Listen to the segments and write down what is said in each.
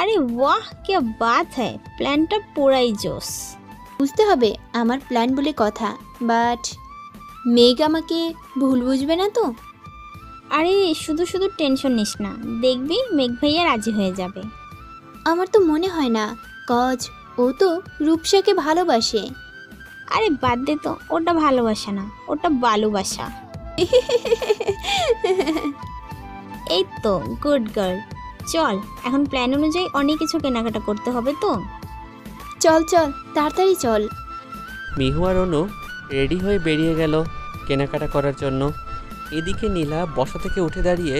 আরে ওয়াহ কে বাত হ্যায়। প্ল্যানটা পুরাই জোস বুঝতে হবে আমার প্ল্যান বলে কথা বাট মেঘ আমাকে ভুল বুঝবে না তো? আরে শুধু শুধু টেনশন নিস না। দেখবি মেঘ ভাইয়া রাজি হয়ে যাবে। আমার তো মনে হয় না কজ ও তো রূপসাকে ভালোবাসে। আরে বাদ দে তো ওটা ভালোবাসা না ওটা বালুবাসা। এই তো গুড গার্ল চল এখন প্ল্যান অনুযায়ী অনেক কিছু কেনাকাটা করতে হবে তো। চল চল তাড়াতাড়ি চল। মিহু আর অনু রেডি হয়ে বেরিয়ে গেল কেনাকাটা করার জন্য। এদিকে নীলা বসা থেকে উঠে দাঁড়িয়ে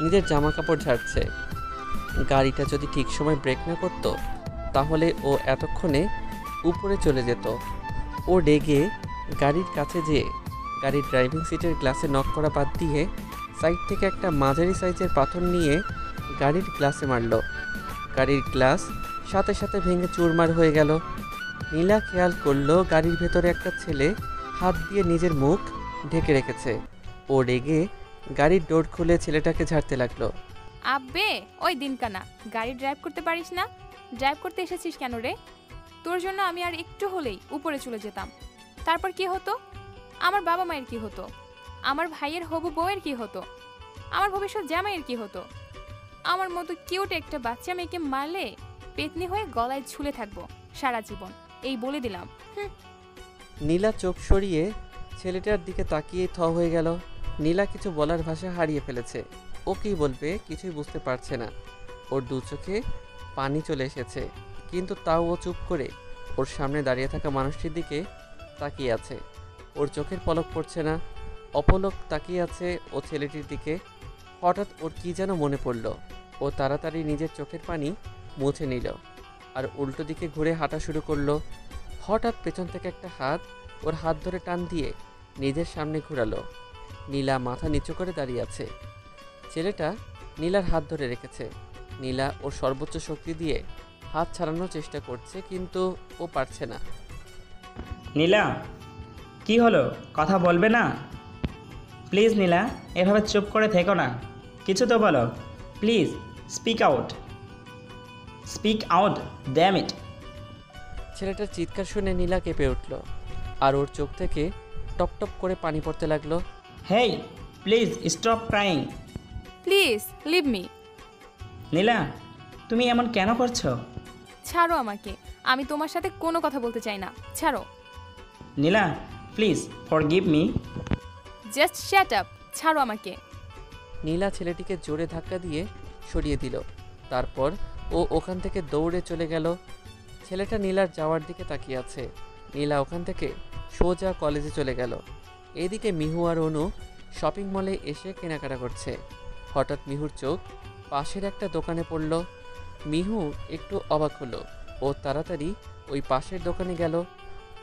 নিজের জামা কাপড় ঝাড়ছে। গাড়িটা যদি ঠিক সময় ব্রেক না করতো তাহলে ও এতক্ষণে উপরে চলে যেত। ও রেগে গাড়ির কাছে যেয়ে গাড়ির ড্রাইভিং সিটের গ্লাসে নক করা বাদ দিয়ে সাইড থেকে একটা মাঝারি সাইজের পাথর নিয়ে গাড়ির গ্লাসে মারল। গাড়ির গ্লাস সাথে সাথে ভেঙে চুরমার হয়ে গেল। নীলা খেয়াল করল গাড়ির ভেতরে একটা ছেলে হাত দিয়ে নিজের মুখ ঢেকে রেখেছে। ও রেগে গাড়ির ডোর খুলে ছেলেটাকে ঝাড়তে লাগল। আব্বে, ওই দিনকানা, গাড়ি ড্রাইভ করতে পারিস না? ড্রাইভ করতে এসেছিস কেন রে? তোর জন্য আমি আর একটু হলেই উপরে চলে যেতাম। তারপর কি হতো? আমার বাবা মায়ের কি হতো? আমার ভাইয়ের হবু বউয়ের কি হতো? আমার ভবিষ্যৎ জামাইয়ের কি হতো? আমার মতো কিউট একটা বাচ্চা মেয়েকে মারলে পেতনি হয়ে গলায় ঝুলে থাকব সারা জীবন। এই বলে দিলাম। নীলা চোখ সরিয়ে ছেলেটার দিকে তাকিয়ে থ হয়ে গেল। নীলা কিছু বলার ভাষা হারিয়ে ফেলেছে। ও কী বলবে কিছুই বুঝতে পারছে না। ওর দু চোখে পানি চলে এসেছে। কিন্তু তাও ও চুপ করে ওর সামনে দাঁড়িয়ে থাকা মানুষটির দিকে তাকিয়ে আছে। ওর চোখের পলক পড়ছে না। অপলক তাকিয়ে আছে ও ছেলেটির দিকে। হঠাৎ ওর কী যেন মনে পড়ল। ও তাড়াতাড়ি নিজের চোখের পানি মুছে নিল আর উল্টো দিকে ঘুরে হাঁটা শুরু করল। হঠাৎ পেছন থেকে একটা হাত ওর হাত ধরে টান দিয়ে নিজের সামনে ঘোরালো। নীলা মাথা নিচু করে দাঁড়িয়ে আছে। ছেলেটা নীলার হাত ধরে রেখেছে। নীলা ওর সর্বোচ্চ শক্তি দিয়ে হাত ছাড়ানোর চেষ্টা করছে, কিন্তু ও পারছে না। নীলা, কি হলো? কথা বলবে না? প্লিজ নীলা এভাবে চুপ করে থেকো না। কিছু তো বলো। Please speak out speak out damn it ছেলেটার চিৎকার শুনে নীলা কেঁপে উঠল আর ওর চোখ থেকে টপ টপ করে পানি পড়তে লাগল। Hey please stop crying please leave me Nila তুমি এমন কেন করছ? ছাড়ো আমাকে আমি তোমার সাথে কোনো কথা বলতে চাই না। ছাড়ো। Nila please forgive me just shut up ছাড়ো আমাকে। নীলা ছেলেটিকে জোরে ধাক্কা দিয়ে সরিয়ে দিল। তারপর ও ওখান থেকে দৌড়ে চলে গেল। ছেলেটা নীলার যাওয়ার দিকে তাকিয়ে আছে। নীলা ওখান থেকে সোজা কলেজে চলে গেল। এদিকে মিহু আর অনু শপিং মলে এসে কেনাকাটা করছে। হঠাৎ মিহুর চোখ পাশের একটা দোকানে পড়ল। মিহু একটু অবাক হলো। ও তাড়াতাড়ি ওই পাশের দোকানে গেল।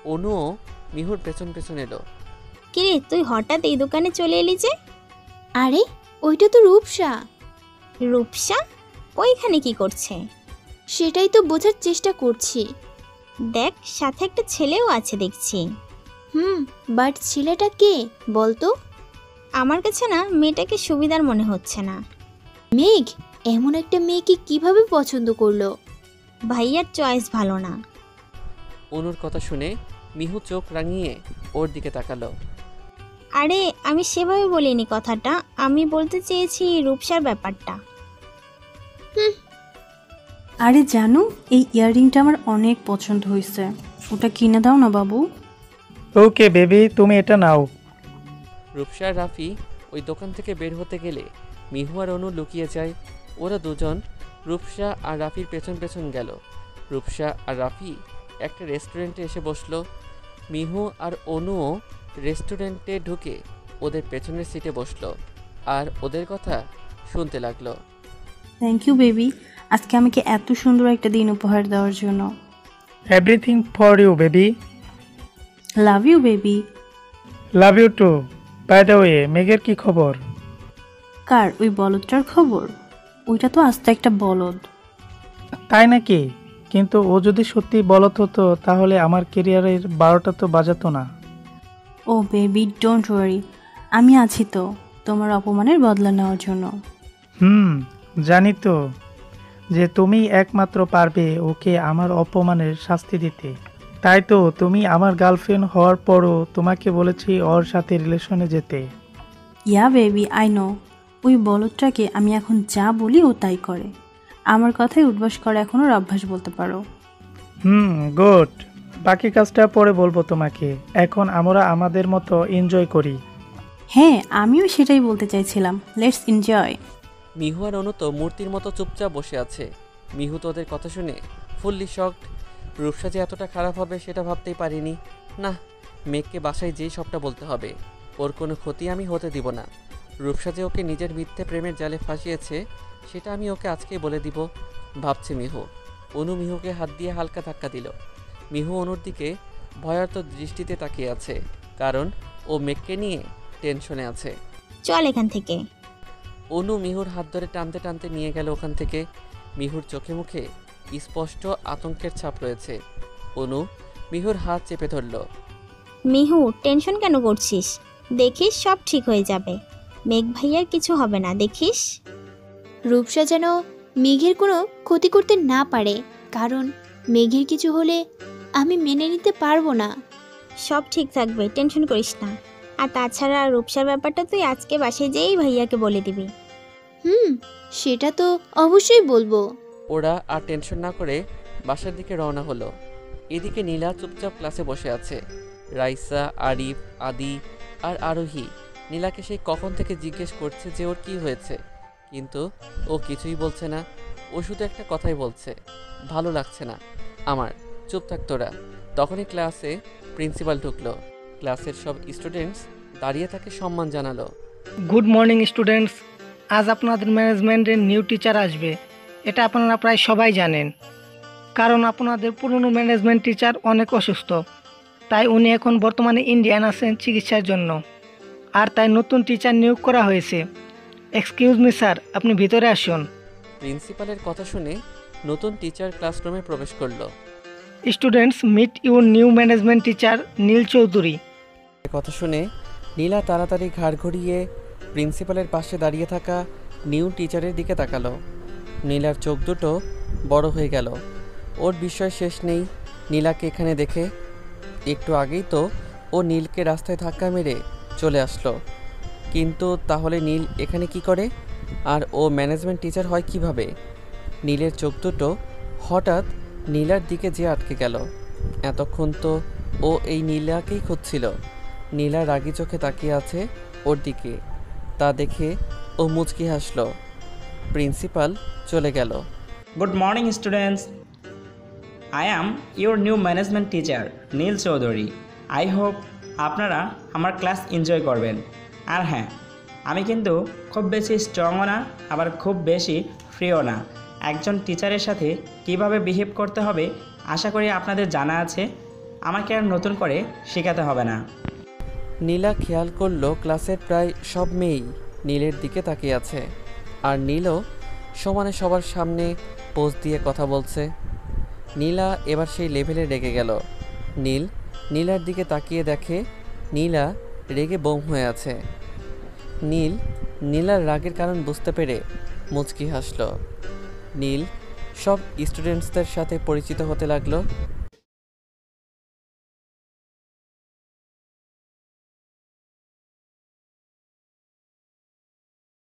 অনুও মিহুর পেছন পেছন এলো। কিরে তুই হঠাৎ এই দোকানে চলে এলি যে? আরে ওইটা তো রূপসা। রূপসা? ওইখানে কি করছে? সেটাই তো বোঝার চেষ্টা করছি। দেখ সাথে একটা ছেলেও আছে দেখছি। হুম বাট ছেলেটা কে বলতো? আমার কাছে না মেয়েটাকে সুবিধার মনে হচ্ছে না। মেঘ এমন একটা মেয়েকে কীভাবে পছন্দ করল? ভাইয়ার চয়েস ভালো না। অনুর কথা শুনে মিহু চোখ রাঙিয়ে ওর দিকে তাকালো। আরে আমি সেভাবে বলিনি কথাটা। আমি বলতে চেয়েছি রূপসার ব্যাপারটা। আরে জানো এই ইয়াররিংটা আমার অনেক পছন্দ হয়েছে। ওটা কিনে দাও না বাবু। ওকে বেবি তুমি এটা নাও। রূপসা আর রাফি ওই দোকান থেকে বের হতে গেলে মিহু আর অনু লুকিয়ে যায়। ওরা দুজন রূপসা আর রাফির পেছন পেছন গেল। রূপসা আর রাফি একটা রেস্টুরেন্টে এসে বসল। মিহু আর অনুও রেস্টুরেন্টে ঢুকে ওদের পেছনের সিটে বসল আর ওদের কথা শুনতে লাগল। থ্যাংক ইউ বেবি আজকে আমাকে এত সুন্দর একটা দিন উপহার দেওয়ার জন্য। Everything for you baby love you baby love you too by the way মেঘের কি খবর? কার? ওই বলদটার খবর? ওইটা তো আস্তে একটা বলদ। তাই নাকি? কিন্তু ও যদি সত্যি বলত হতো তাহলে আমার কেরিয়ারের বারোটা তো বাজাতো না। ও বেবি ডোন্ট ওয়ারি আমি আছি তো তোমার অপমানের বদলা নেওয়ার জন্য। হুম জানি তো যে তুমি একমাত্র পারবে ওকে আমার অপমানের শাস্তি দিতে। তাই তো তুমি আমার গার্লফ্রেন্ড হওয়ার পরও তোমাকে বলেছি ওর সাথে রিলেশনে যেতে। ইয়া বেবি আই নো ওই বলদটাকে আমি এখন যা বলি ও তাই করে। আমার কথাই উদ্বাস করে এখন ওর অভ্যাস বলতে পারো। হুম গুড বাকি কাজটা পরে বলব তোমাকে। এখন আমরা আমাদের মতো এনজয় করি। হ্যাঁ আমিও সেটাই বলতে চাইছিলাম। লেটস এনজয় মিহু আর অনু তো মূর্তির মতো চুপচাপ বসে আছে। মিহু তো ওদের কথা শুনে ফুললি শকড রূপসা যে এতটা খারাপ হবে সেটা ভাবতেই পারিনি। না মেঘকে বাসায় যেই সবটা বলতে হবে ওর কোনো ক্ষতি আমি হতে দিব না। রূপসা যে ওকে নিজের মিথ্যে প্রেমের জালে ফাঁসিয়েছে সেটা আমি ওকে আজকেই বলে দিব ভাবছে মিহু। অনু মিহুকে হাত দিয়ে হালকা ধাক্কা দিল। মিহু অনুর দিকে ভয়ার্ত দৃষ্টিতে তাকিয়ে আছে কারণ ও মেঘকে নিয়ে টেনশনে আছে। চল এখান থেকে। অনু মিহুর হাত ধরে টানতে টানতে নিয়ে গেল ওখান থেকে। মিহুর চোখে মুখে স্পষ্ট আতঙ্কের ছাপ রয়েছে। অনু মিহুর হাত চেপে ধরল। মিহু টেনশন কেন করছিস? দেখিস সব ঠিক হয়ে যাবে। মেঘ ভাইয়ার কিছু হবে না দেখিস? রূপসা যেন মেঘের কোনো ক্ষতি করতে না পারে কারণ মেঘের কিছু হলে আমি মেনে নিতে পারব না। সব ঠিক থাকবে টেনশন করিস না। আর তাছাড়া রূপসার ব্যাপারটা তুই আজকে বাসায় যেই ভাইয়াকে বলে দিবি। হুম সেটা তো অবশ্যই বলব। ওরা আর টেনশন না করে বাসার দিকে রওনা হলো। এদিকে নীলা চুপচাপ ক্লাসে বসে আছে। রাইসা আরিফ আদি আর আরোহী। নীলাকে সেই কখন থেকে জিজ্ঞেস করছে যে ওর কি হয়েছে। কিন্তু ও কিছুই বলছে না। ও শুধু একটা কথাই বলছে। ভালো লাগছে না। আমার চুপ থাক তোরা তখনই ক্লাসে প্রিন্সিপাল ঢুকলো। ক্লাসের সব স্টুডেন্টস দাঁড়িয়ে তাকে সম্মান জানালো। গুড মর্নিং স্টুডেন্টস আজ আপনাদের ম্যানেজমেন্টের নিউ টিচার আসবে। এটা আপনারা প্রায় সবাই জানেন। কারণ আপনাদের পুরনো ম্যানেজমেন্ট টিচার অনেক অসুস্থ। তাই উনি এখন বর্তমানে ইন্ডিয়ান আছেন চিকিৎসার জন্য। আর তাই নতুন টিচার নিয়োগ করা হয়েছে। এক্সকিউজ মি স্যার আপনি ভিতরে আসুন। প্রিন্সিপালের কথা শুনে নতুন টিচার ক্লাসরুমে প্রবেশ করল। Students meet your new management teacher Neel Chowdhury কথা শুনে নীলা তাড়াতাড়ি ঘাড় ঘুরিয়ে প্রিন্সিপালের পাশে দাঁড়িয়ে থাকা নিউ টিচারের দিকে তাকালো। নীলার চোখ দুটো বড় হয়ে গেল। ওর বিষয় শেষ নেই। নীলাকে এখানে দেখে একটু আগেই তো ও নীলকে রাস্তায় ধাক্কা মেরে চলে আসলো। কিন্তু তাহলে নীল এখানে কি করে? আর ও ম্যানেজমেন্ট টিচার হয় কীভাবে? নীলের চোখ দুটো হঠাৎ নীলার দিকে যে আটকে গেল। এতক্ষণ তো ও এই নীলাকেই খুঁজছিল। নীলা রাগি চোখে তাকিয়ে আছে ওর দিকে। তা দেখে ও মুচকি হাসলো। প্রিন্সিপাল চলে গেল। Good morning, students. I am your new management teacher, Neel Chowdhury. I hope আপনারা আমার ক্লাস এনজয় করবেন। আর হ্যাঁ আমি কিন্তু খুব বেশি স্ট্রংও না, আবার খুব বেশি ফ্রিও না। একজন টিচারের সাথে কীভাবে বিহেভ করতে হবে, আশা করি আপনাদের জানা আছে। আমাকে আর নতুন করে শেখাতে হবে না। নীলা খেয়াল করল ক্লাসের প্রায় সব মেয়েই নীলের দিকে তাকিয়ে আছে। আর নীলও সমানে সবার সামনে পোজ দিয়ে কথা বলছে। নীলা এবার সেই লেভেলে রেগে গেল। নীল নীলার দিকে তাকিয়ে দেখে নীলা রেগে বোম হয়ে আছে। নীল নীলার রাগের কারণ বুঝতে পেরে মুচকি হাসল। নীল সব স্টুডেন্টসদের সাথে পরিচিত হতে লাগল।